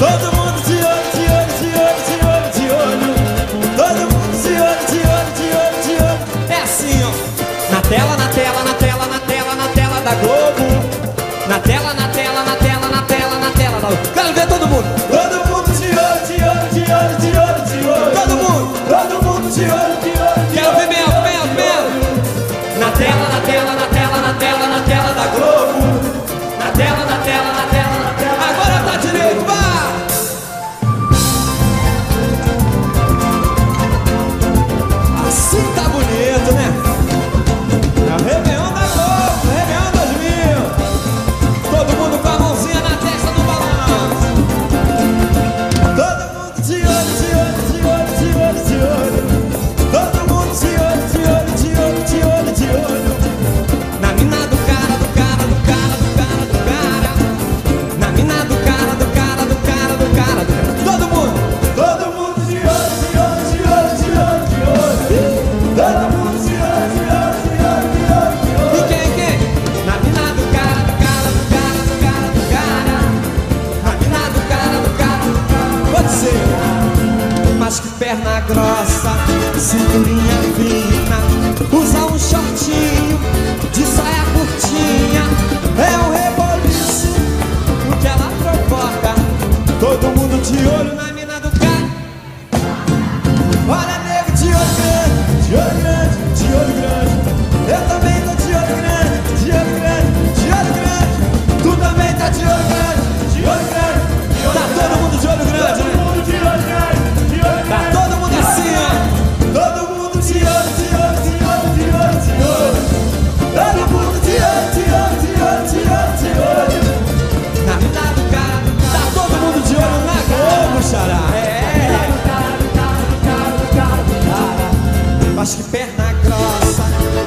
Todo mundo prazer Mas que perna grossa, cinturinha fina Usa um short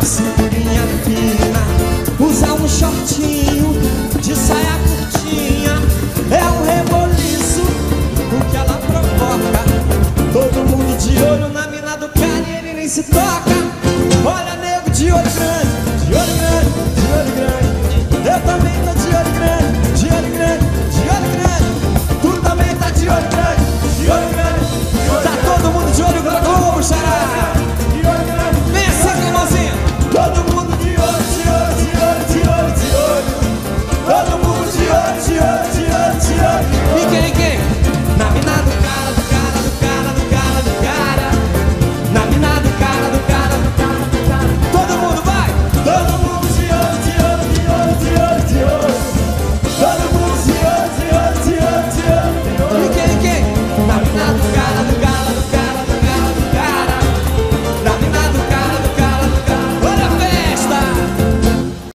cinturinha fina, usa um shortinho de saia curtinha. É um reboliço o que ela provoca. Todo mundo de olho na mina do Cariri nem se toca.